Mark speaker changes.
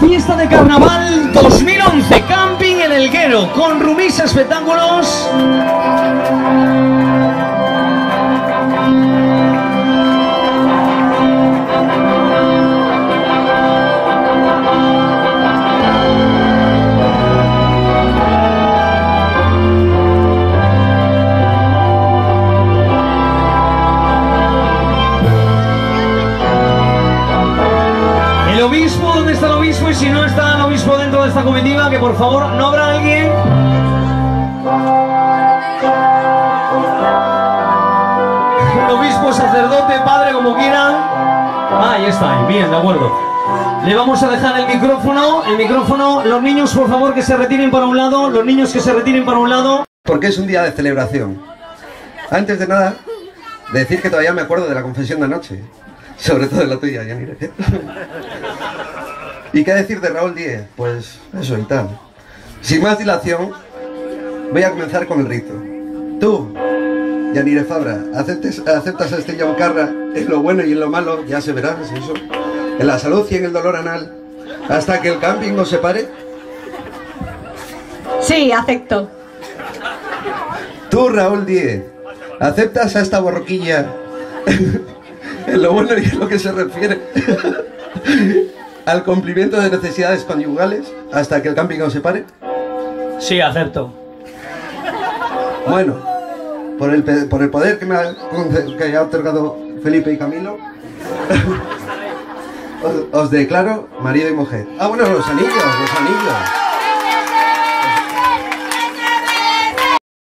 Speaker 1: fiesta de carnaval 2011, camping El Elguero, con Rumis Espectáculos. Toda esta comitiva que por favor no habrá alguien el obispo, sacerdote, padre, como quieran. Ah, ahí está, bien, de acuerdo. Le vamos a dejar el micrófono, el micrófono, los niños por favor que se retiren para un lado, los niños que se retiren para un lado.
Speaker 2: Porque es un día de celebración. Antes de nada, decir que todavía me acuerdo de la confesión de anoche. Sobre todo de la tuya, Yanire. ¿Y qué decir de Raúl Díez? Pues eso y tal. Sin más dilación, voy a comenzar con el rito. Tú, Yanire Fabra, ¿aceptes, ¿aceptas a este John Carra en lo bueno y en lo malo? Ya se verá, es eso. En la salud y en el dolor anal. Hasta que el camping nos separe.
Speaker 3: Sí, acepto.
Speaker 2: Tú, Raúl Díez, ¿aceptas a esta borroquilla en lo bueno y en lo que se refiere al cumplimiento de necesidades conyugales hasta que el camping nos separe?
Speaker 1: Sí, acepto.
Speaker 2: Bueno, por el, por el poder que me ha, que ha otorgado Felipe y Camilo, os, os declaro marido y mujer. Ah, bueno, los anillos, los anillos.